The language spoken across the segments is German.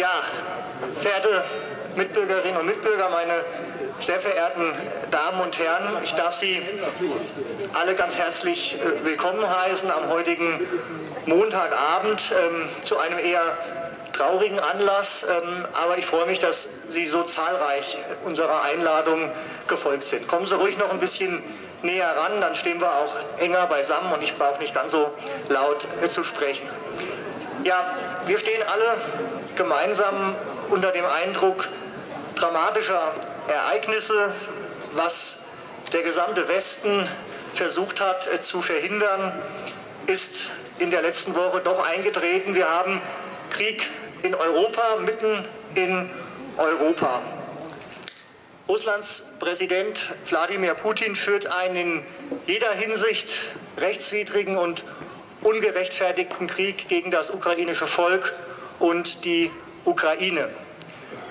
Ja, verehrte Mitbürgerinnen und Mitbürger, meine sehr verehrten Damen und Herren, ich darf Sie alle ganz herzlich äh, willkommen heißen am heutigen Montagabend ähm, zu einem eher traurigen Anlass, ähm, aber ich freue mich, dass Sie so zahlreich unserer Einladung gefolgt sind. Kommen Sie ruhig noch ein bisschen näher ran, dann stehen wir auch enger beisammen und ich brauche nicht ganz so laut äh, zu sprechen. Ja, wir stehen alle gemeinsam unter dem Eindruck dramatischer Ereignisse, was der gesamte Westen versucht hat äh, zu verhindern, ist in der letzten Woche doch eingetreten. Wir haben Krieg in Europa, mitten in Europa. Russlands Präsident Wladimir Putin führt einen in jeder Hinsicht rechtswidrigen und ungerechtfertigten Krieg gegen das ukrainische Volk und die Ukraine.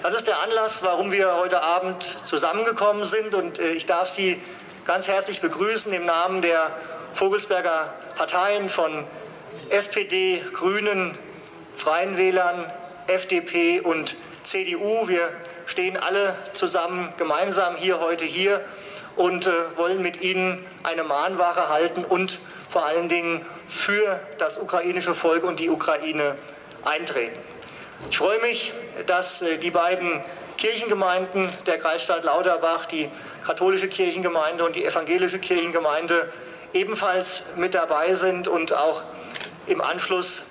Das ist der Anlass, warum wir heute Abend zusammengekommen sind und äh, ich darf Sie ganz herzlich begrüßen im Namen der Vogelsberger Parteien von SPD, Grünen, Freien Wählern, FDP und CDU. Wir stehen alle zusammen gemeinsam hier heute hier und äh, wollen mit Ihnen eine Mahnwache halten und vor allen Dingen für das ukrainische Volk und die Ukraine eintreten. Ich freue mich, dass äh, die beiden Kirchengemeinden der Kreisstadt Lauterbach, die katholische Kirchengemeinde und die evangelische Kirchengemeinde, ebenfalls mit dabei sind und auch im Anschluss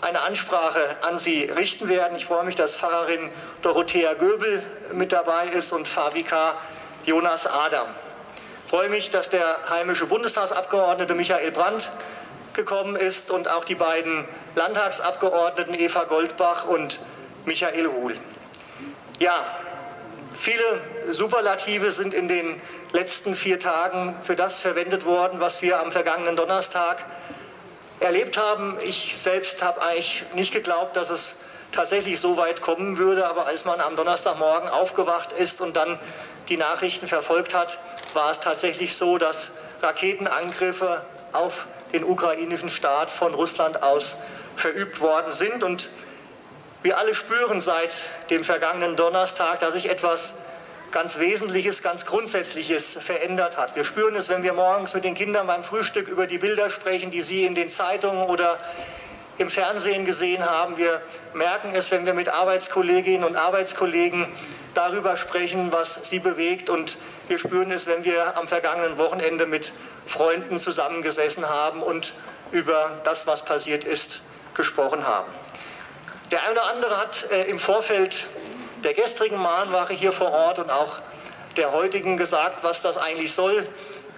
eine Ansprache an Sie richten werden. Ich freue mich, dass Pfarrerin Dorothea Göbel mit dabei ist und Pfarrvikar Jonas Adam. Ich freue mich, dass der heimische Bundestagsabgeordnete Michael Brandt gekommen ist und auch die beiden Landtagsabgeordneten Eva Goldbach und Michael Ruhl. Ja, viele Superlative sind in den letzten vier Tagen für das verwendet worden, was wir am vergangenen Donnerstag erlebt haben. Ich selbst habe eigentlich nicht geglaubt, dass es tatsächlich so weit kommen würde, aber als man am Donnerstagmorgen aufgewacht ist und dann die Nachrichten verfolgt hat, war es tatsächlich so, dass Raketenangriffe auf den ukrainischen Staat von Russland aus verübt worden sind. Und wir alle spüren seit dem vergangenen Donnerstag, dass sich etwas ganz Wesentliches, ganz Grundsätzliches verändert hat. Wir spüren es, wenn wir morgens mit den Kindern beim Frühstück über die Bilder sprechen, die sie in den Zeitungen oder im Fernsehen gesehen haben. Wir merken es, wenn wir mit Arbeitskolleginnen und Arbeitskollegen darüber sprechen, was sie bewegt. Und wir spüren es, wenn wir am vergangenen Wochenende mit Freunden zusammengesessen haben und über das, was passiert ist, gesprochen haben. Der eine oder andere hat äh, im Vorfeld der gestrigen Mahnwache hier vor Ort und auch der heutigen gesagt, was das eigentlich soll.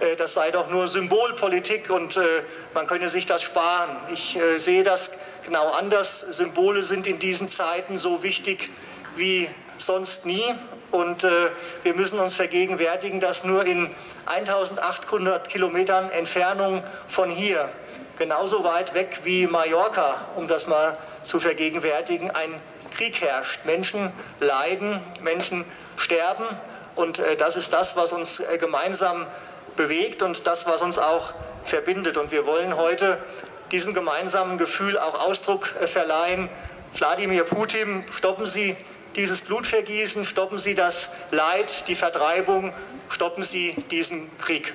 Äh, das sei doch nur Symbolpolitik und äh, man könne sich das sparen. Ich äh, sehe das genau anders. Symbole sind in diesen Zeiten so wichtig wie sonst nie. Und wir müssen uns vergegenwärtigen, dass nur in 1800 Kilometern Entfernung von hier, genauso weit weg wie Mallorca, um das mal zu vergegenwärtigen, ein Krieg herrscht. Menschen leiden, Menschen sterben. Und das ist das, was uns gemeinsam bewegt und das, was uns auch verbindet. Und wir wollen heute diesem gemeinsamen Gefühl auch Ausdruck äh, verleihen. Wladimir Putin, stoppen Sie dieses Blutvergießen, stoppen Sie das Leid, die Vertreibung, stoppen Sie diesen Krieg.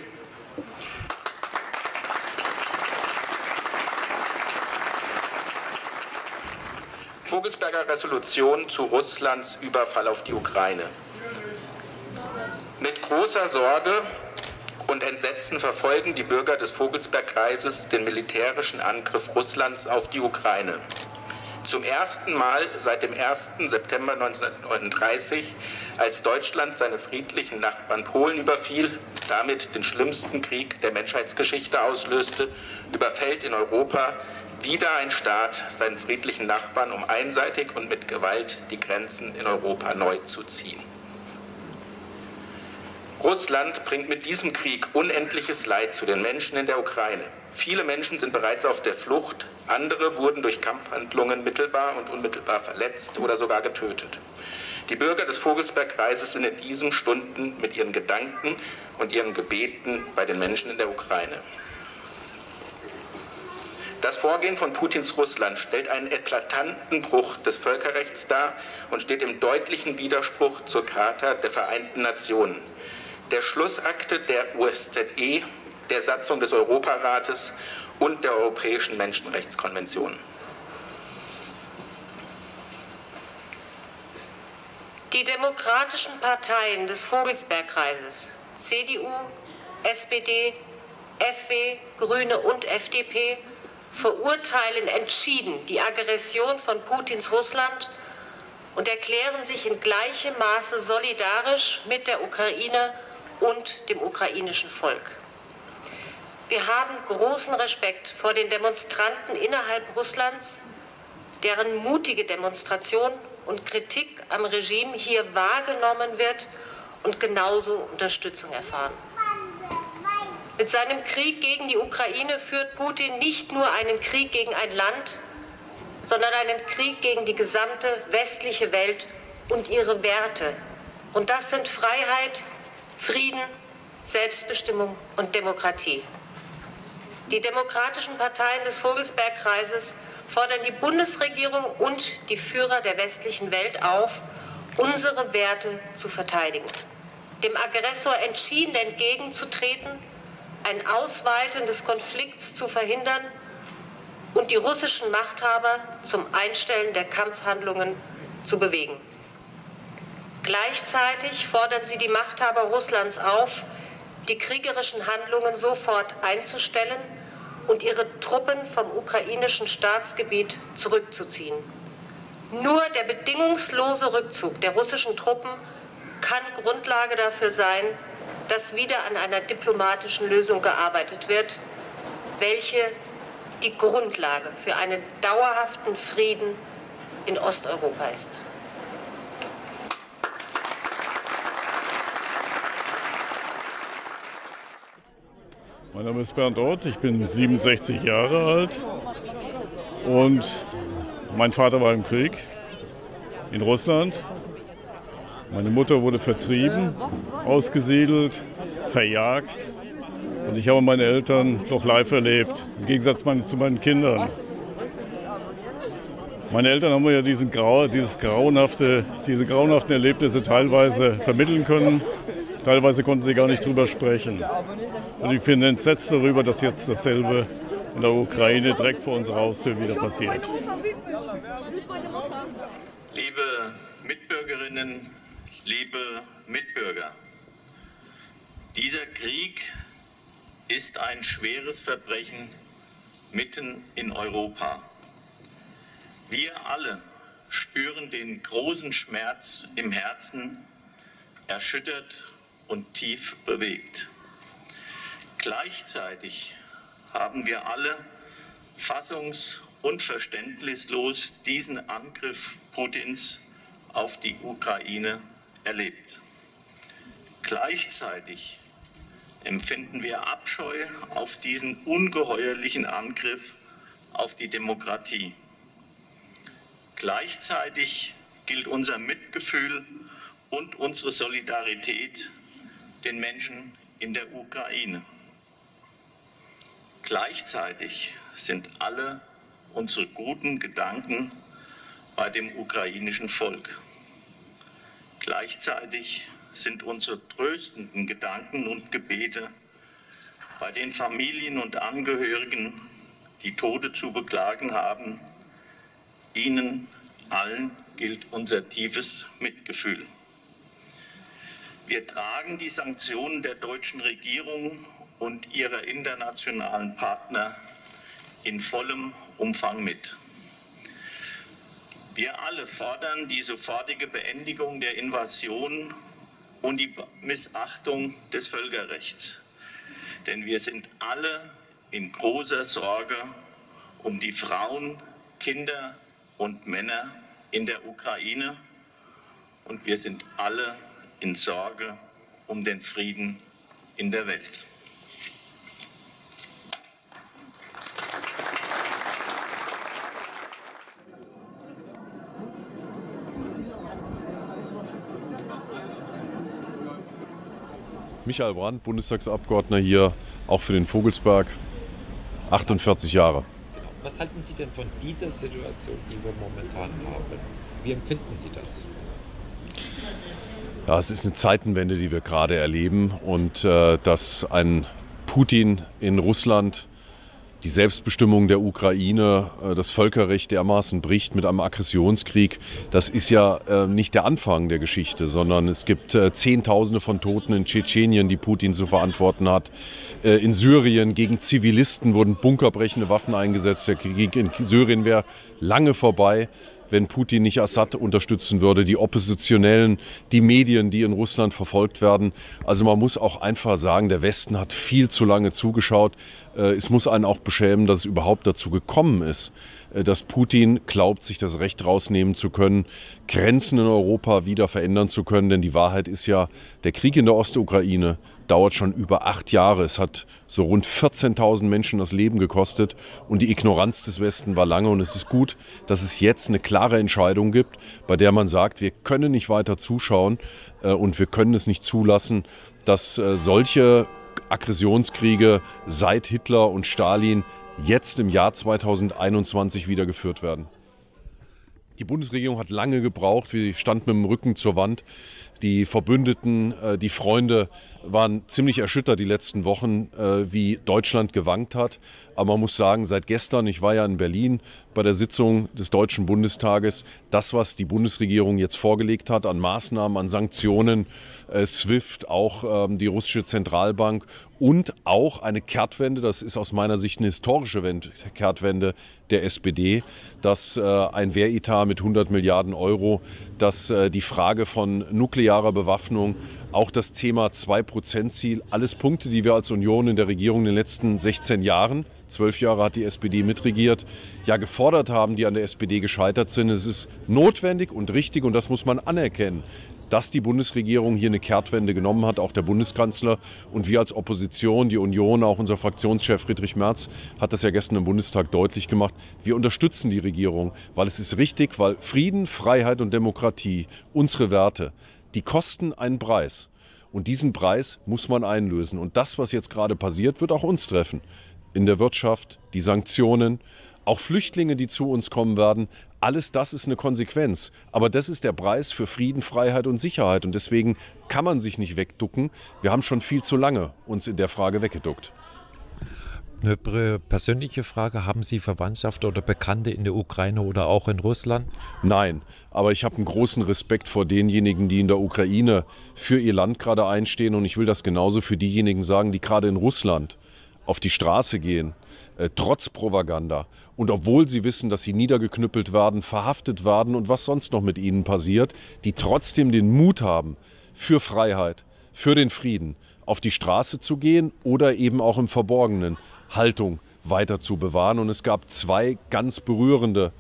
Vogelsberger Resolution zu Russlands Überfall auf die Ukraine. Mit großer Sorge und Entsetzen verfolgen die Bürger des Vogelsbergkreises den militärischen Angriff Russlands auf die Ukraine. Zum ersten Mal seit dem 1. September 1939, als Deutschland seine friedlichen Nachbarn Polen überfiel, damit den schlimmsten Krieg der Menschheitsgeschichte auslöste, überfällt in Europa wieder ein Staat seinen friedlichen Nachbarn, um einseitig und mit Gewalt die Grenzen in Europa neu zu ziehen. Russland bringt mit diesem Krieg unendliches Leid zu den Menschen in der Ukraine. Viele Menschen sind bereits auf der Flucht, andere wurden durch Kampfhandlungen mittelbar und unmittelbar verletzt oder sogar getötet. Die Bürger des Vogelsbergkreises sind in diesen Stunden mit ihren Gedanken und ihren Gebeten bei den Menschen in der Ukraine. Das Vorgehen von Putins Russland stellt einen eklatanten Bruch des Völkerrechts dar und steht im deutlichen Widerspruch zur Charta der Vereinten Nationen, der Schlussakte der OSZE, der Satzung des Europarates und der Europäischen Menschenrechtskonvention. Die demokratischen Parteien des Vogelsbergkreises, CDU, SPD, FW, Grüne und FDP, verurteilen entschieden die Aggression von Putins Russland und erklären sich in gleichem Maße solidarisch mit der Ukraine und dem ukrainischen Volk. Wir haben großen Respekt vor den Demonstranten innerhalb Russlands, deren mutige Demonstration und Kritik am Regime hier wahrgenommen wird und genauso Unterstützung erfahren. Mit seinem Krieg gegen die Ukraine führt Putin nicht nur einen Krieg gegen ein Land, sondern einen Krieg gegen die gesamte westliche Welt und ihre Werte. Und das sind Freiheit, Frieden, Selbstbestimmung und Demokratie. Die demokratischen Parteien des Vogelsbergkreises fordern die Bundesregierung und die Führer der westlichen Welt auf, unsere Werte zu verteidigen, dem Aggressor entschieden entgegenzutreten, ein Ausweiten des Konflikts zu verhindern und die russischen Machthaber zum Einstellen der Kampfhandlungen zu bewegen. Gleichzeitig fordern sie die Machthaber Russlands auf, die kriegerischen Handlungen sofort einzustellen und ihre Truppen vom ukrainischen Staatsgebiet zurückzuziehen. Nur der bedingungslose Rückzug der russischen Truppen kann Grundlage dafür sein, dass wieder an einer diplomatischen Lösung gearbeitet wird, welche die Grundlage für einen dauerhaften Frieden in Osteuropa ist. Mein Name ist Bernd Ott, ich bin 67 Jahre alt und mein Vater war im Krieg in Russland. Meine Mutter wurde vertrieben, ausgesiedelt, verjagt und ich habe meine Eltern noch live erlebt, im Gegensatz zu meinen Kindern. Meine Eltern haben mir ja diesen Grau, dieses grauenhafte, diese grauenhaften Erlebnisse teilweise vermitteln können. Teilweise konnten sie gar nicht drüber sprechen. Und ich bin entsetzt darüber, dass jetzt dasselbe in der Ukraine direkt vor unserer Haustür wieder passiert. Liebe Mitbürgerinnen, liebe Mitbürger, dieser Krieg ist ein schweres Verbrechen mitten in Europa. Wir alle spüren den großen Schmerz im Herzen, erschüttert und tief bewegt. Gleichzeitig haben wir alle fassungs- und verständnislos diesen Angriff Putins auf die Ukraine erlebt. Gleichzeitig empfinden wir Abscheu auf diesen ungeheuerlichen Angriff auf die Demokratie. Gleichzeitig gilt unser Mitgefühl und unsere Solidarität den Menschen in der Ukraine. Gleichzeitig sind alle unsere guten Gedanken bei dem ukrainischen Volk. Gleichzeitig sind unsere tröstenden Gedanken und Gebete bei den Familien und Angehörigen, die Tode zu beklagen haben. Ihnen allen gilt unser tiefes Mitgefühl. Wir tragen die Sanktionen der deutschen Regierung und ihrer internationalen Partner in vollem Umfang mit. Wir alle fordern die sofortige Beendigung der Invasion und die Missachtung des Völkerrechts. Denn wir sind alle in großer Sorge um die Frauen, Kinder und Männer in der Ukraine und wir sind alle in Sorge um den Frieden in der Welt. Michael Brandt, Bundestagsabgeordneter hier, auch für den Vogelsberg, 48 Jahre. Was halten Sie denn von dieser Situation, die wir momentan haben? Wie empfinden Sie das? Ja, es ist eine Zeitenwende, die wir gerade erleben und äh, dass ein Putin in Russland die Selbstbestimmung der Ukraine, äh, das Völkerrecht dermaßen bricht mit einem Aggressionskrieg, das ist ja äh, nicht der Anfang der Geschichte, sondern es gibt äh, Zehntausende von Toten in Tschetschenien, die Putin zu verantworten hat. In Syrien gegen Zivilisten wurden bunkerbrechende Waffen eingesetzt. Der Krieg in Syrien wäre lange vorbei wenn Putin nicht Assad unterstützen würde, die Oppositionellen, die Medien, die in Russland verfolgt werden. Also man muss auch einfach sagen, der Westen hat viel zu lange zugeschaut. Äh, es muss einen auch beschämen, dass es überhaupt dazu gekommen ist, äh, dass Putin glaubt, sich das Recht rausnehmen zu können, Grenzen in Europa wieder verändern zu können. Denn die Wahrheit ist ja, der Krieg in der Ostukraine dauert schon über acht Jahre. Es hat so rund 14.000 Menschen das Leben gekostet und die Ignoranz des Westen war lange. Und es ist gut, dass es jetzt eine klare Entscheidung gibt, bei der man sagt, wir können nicht weiter zuschauen äh, und wir können es nicht zulassen, dass äh, solche Aggressionskriege seit Hitler und Stalin jetzt im Jahr 2021 wieder geführt werden. Die Bundesregierung hat lange gebraucht, wir standen mit dem Rücken zur Wand. Die Verbündeten, äh, die Freunde waren ziemlich erschüttert die letzten Wochen, äh, wie Deutschland gewankt hat. Aber man muss sagen, seit gestern, ich war ja in Berlin bei der Sitzung des Deutschen Bundestages, das, was die Bundesregierung jetzt vorgelegt hat an Maßnahmen, an Sanktionen, äh, SWIFT, auch ähm, die russische Zentralbank und auch eine Kehrtwende, das ist aus meiner Sicht eine historische Kehrtwende der SPD, dass ein Wehretat mit 100 Milliarden Euro, dass die Frage von nuklearer Bewaffnung, auch das Thema 2-Prozent-Ziel, alles Punkte, die wir als Union in der Regierung in den letzten 16 Jahren, zwölf Jahre hat die SPD mitregiert, ja gefordert haben, die an der SPD gescheitert sind. Es ist notwendig und richtig und das muss man anerkennen dass die Bundesregierung hier eine Kehrtwende genommen hat, auch der Bundeskanzler und wir als Opposition, die Union, auch unser Fraktionschef Friedrich Merz hat das ja gestern im Bundestag deutlich gemacht. Wir unterstützen die Regierung, weil es ist richtig, weil Frieden, Freiheit und Demokratie, unsere Werte, die kosten einen Preis. Und diesen Preis muss man einlösen. Und das, was jetzt gerade passiert, wird auch uns treffen. In der Wirtschaft, die Sanktionen, auch Flüchtlinge, die zu uns kommen werden, alles das ist eine Konsequenz. Aber das ist der Preis für Frieden, Freiheit und Sicherheit. Und deswegen kann man sich nicht wegducken. Wir haben schon viel zu lange uns in der Frage weggeduckt. Eine persönliche Frage, haben Sie Verwandtschaft oder Bekannte in der Ukraine oder auch in Russland? Nein, aber ich habe einen großen Respekt vor denjenigen, die in der Ukraine für ihr Land gerade einstehen und ich will das genauso für diejenigen sagen, die gerade in Russland auf die Straße gehen, äh, trotz Propaganda und obwohl sie wissen, dass sie niedergeknüppelt werden, verhaftet werden und was sonst noch mit ihnen passiert, die trotzdem den Mut haben, für Freiheit, für den Frieden auf die Straße zu gehen oder eben auch im Verborgenen Haltung weiter zu bewahren. Und es gab zwei ganz berührende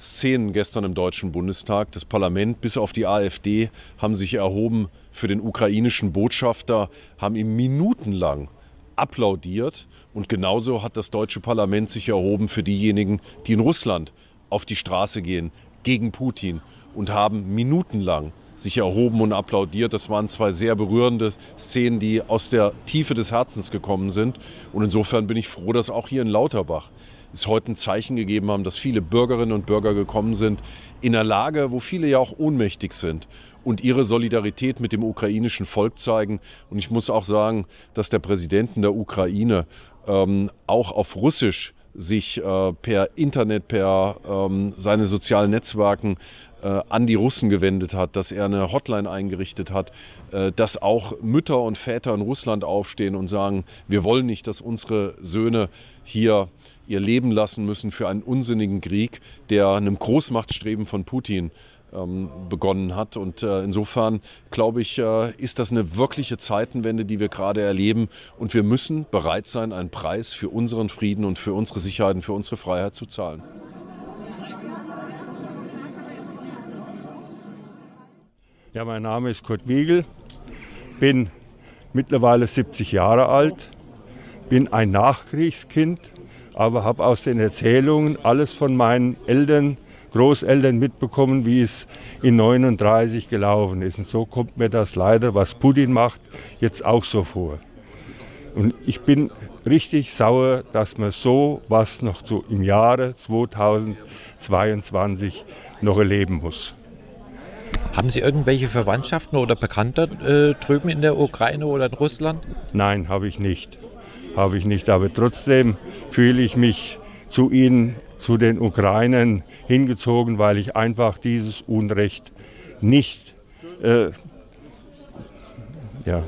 Szenen gestern im Deutschen Bundestag. Das Parlament bis auf die AfD haben sich erhoben für den ukrainischen Botschafter, haben ihm minutenlang applaudiert. Und genauso hat das deutsche Parlament sich erhoben für diejenigen, die in Russland auf die Straße gehen gegen Putin und haben minutenlang sich erhoben und applaudiert. Das waren zwei sehr berührende Szenen, die aus der Tiefe des Herzens gekommen sind. Und insofern bin ich froh, dass auch hier in Lauterbach es heute ein Zeichen gegeben haben, dass viele Bürgerinnen und Bürger gekommen sind in einer Lage, wo viele ja auch ohnmächtig sind und ihre Solidarität mit dem ukrainischen Volk zeigen. Und ich muss auch sagen, dass der Präsident der Ukraine ähm, auch auf Russisch sich äh, per Internet, per ähm, seine sozialen Netzwerken äh, an die Russen gewendet hat, dass er eine Hotline eingerichtet hat, äh, dass auch Mütter und Väter in Russland aufstehen und sagen, wir wollen nicht, dass unsere Söhne hier ihr Leben lassen müssen für einen unsinnigen Krieg, der einem Großmachtstreben von Putin ähm, begonnen hat. Und äh, insofern glaube ich, äh, ist das eine wirkliche Zeitenwende, die wir gerade erleben. Und wir müssen bereit sein, einen Preis für unseren Frieden und für unsere Sicherheit und für unsere Freiheit zu zahlen. Ja, mein Name ist Kurt Wiegel, bin mittlerweile 70 Jahre alt, bin ein Nachkriegskind, aber habe aus den Erzählungen alles von meinen Eltern, Großeltern mitbekommen, wie es in 39 gelaufen ist. Und so kommt mir das leider, was Putin macht, jetzt auch so vor. Und ich bin richtig sauer, dass man so was noch so im Jahre 2022 noch erleben muss. Haben Sie irgendwelche Verwandtschaften oder Bekannte äh, drüben in der Ukraine oder in Russland? Nein, habe ich nicht. Habe ich nicht. Aber trotzdem fühle ich mich zu Ihnen, zu den Ukrainern hingezogen, weil ich einfach dieses Unrecht nicht äh, ja,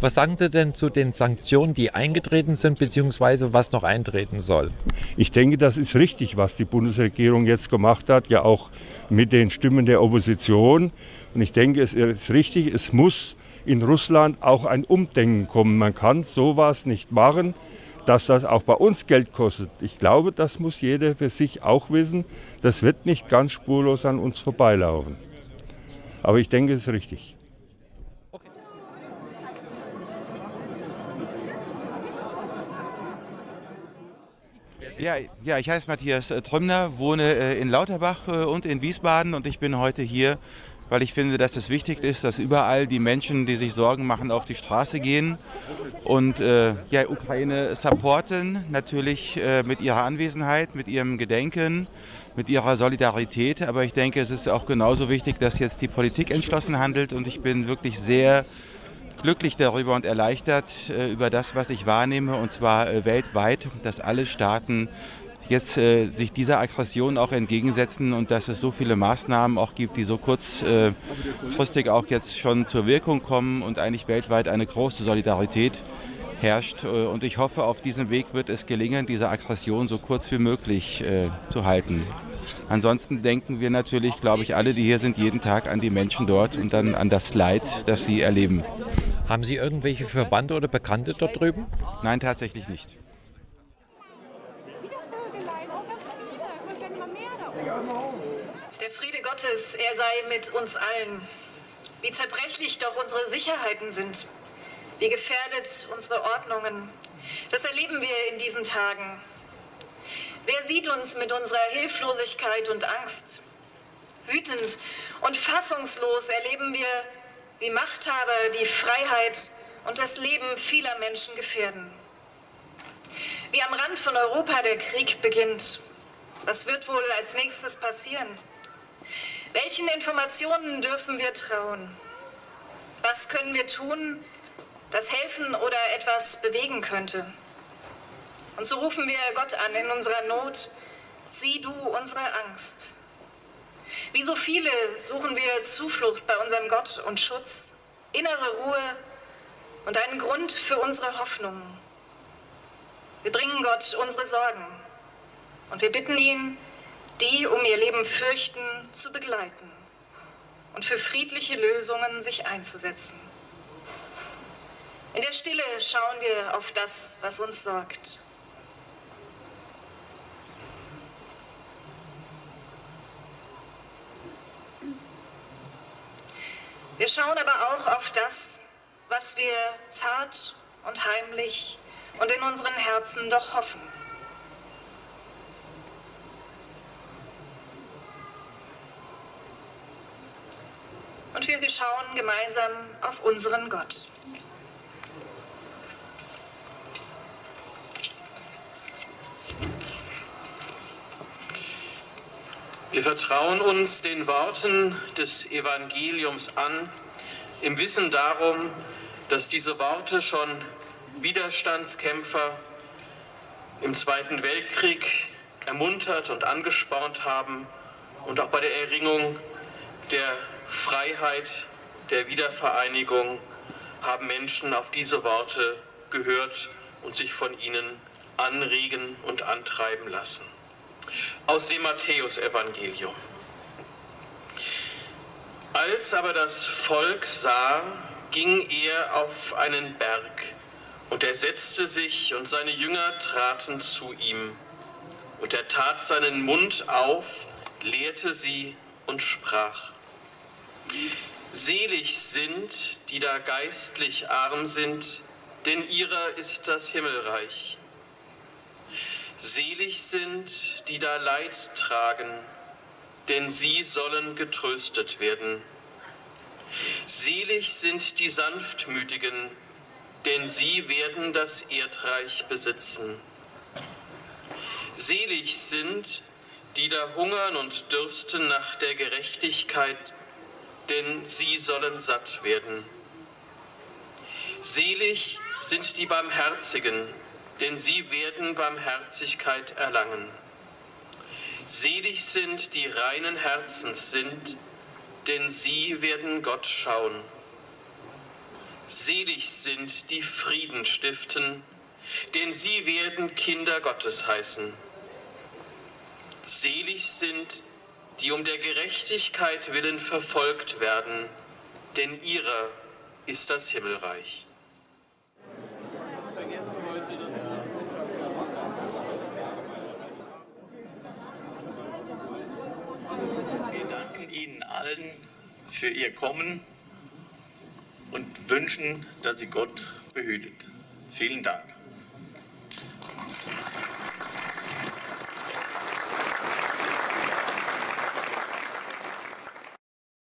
was sagen Sie denn zu den Sanktionen, die eingetreten sind, beziehungsweise was noch eintreten soll? Ich denke, das ist richtig, was die Bundesregierung jetzt gemacht hat, ja auch mit den Stimmen der Opposition. Und ich denke, es ist richtig, es muss in Russland auch ein Umdenken kommen. Man kann sowas nicht machen, dass das auch bei uns Geld kostet. Ich glaube, das muss jeder für sich auch wissen. Das wird nicht ganz spurlos an uns vorbeilaufen. Aber ich denke, es ist richtig. Ja, ja, ich heiße Matthias äh, Trömmner, wohne äh, in Lauterbach äh, und in Wiesbaden und ich bin heute hier, weil ich finde, dass es wichtig ist, dass überall die Menschen, die sich Sorgen machen, auf die Straße gehen und äh, ja, Ukraine supporten, natürlich äh, mit ihrer Anwesenheit, mit ihrem Gedenken, mit ihrer Solidarität. Aber ich denke, es ist auch genauso wichtig, dass jetzt die Politik entschlossen handelt und ich bin wirklich sehr glücklich darüber und erleichtert äh, über das, was ich wahrnehme, und zwar äh, weltweit, dass alle Staaten jetzt äh, sich dieser Aggression auch entgegensetzen und dass es so viele Maßnahmen auch gibt, die so kurzfristig auch jetzt schon zur Wirkung kommen und eigentlich weltweit eine große Solidarität herrscht. Und ich hoffe, auf diesem Weg wird es gelingen, diese Aggression so kurz wie möglich äh, zu halten. Ansonsten denken wir natürlich, glaube ich, alle, die hier sind, jeden Tag an die Menschen dort und dann an das Leid, das sie erleben. Haben Sie irgendwelche Verwandte oder Bekannte dort drüben? Nein, tatsächlich nicht. Der Friede Gottes, er sei mit uns allen. Wie zerbrechlich doch unsere Sicherheiten sind. Wie gefährdet unsere Ordnungen. Das erleben wir in diesen Tagen. Wer sieht uns mit unserer Hilflosigkeit und Angst? Wütend und fassungslos erleben wir, wie Machthaber die Freiheit und das Leben vieler Menschen gefährden. Wie am Rand von Europa der Krieg beginnt. Was wird wohl als nächstes passieren? Welchen Informationen dürfen wir trauen? Was können wir tun, das helfen oder etwas bewegen könnte? Und so rufen wir Gott an in unserer Not, sieh du unsere Angst. Wie so viele suchen wir Zuflucht bei unserem Gott und Schutz, innere Ruhe und einen Grund für unsere Hoffnung. Wir bringen Gott unsere Sorgen und wir bitten ihn, die um ihr Leben fürchten, zu begleiten und für friedliche Lösungen sich einzusetzen. In der Stille schauen wir auf das, was uns sorgt. Wir schauen aber auch auf das, was wir zart und heimlich und in unseren Herzen doch hoffen. Und wir schauen gemeinsam auf unseren Gott. Wir vertrauen uns den Worten des Evangeliums an, im Wissen darum, dass diese Worte schon Widerstandskämpfer im Zweiten Weltkrieg ermuntert und angespornt haben und auch bei der Erringung der Freiheit, der Wiedervereinigung haben Menschen auf diese Worte gehört und sich von ihnen anregen und antreiben lassen aus dem Matthäusevangelium. Als aber das Volk sah, ging er auf einen Berg, und er setzte sich, und seine Jünger traten zu ihm. Und er tat seinen Mund auf, lehrte sie und sprach. Selig sind, die da geistlich arm sind, denn ihrer ist das Himmelreich. Selig sind, die da Leid tragen, denn sie sollen getröstet werden. Selig sind die Sanftmütigen, denn sie werden das Erdreich besitzen. Selig sind, die da hungern und dürsten nach der Gerechtigkeit, denn sie sollen satt werden. Selig sind die Barmherzigen, denn sie werden Barmherzigkeit erlangen. Selig sind die reinen Herzens sind, denn sie werden Gott schauen. Selig sind die Frieden stiften, denn sie werden Kinder Gottes heißen. Selig sind, die um der Gerechtigkeit willen verfolgt werden, denn ihrer ist das Himmelreich. Wir danken Ihnen allen für Ihr Kommen und wünschen, dass Sie Gott behütet. Vielen Dank.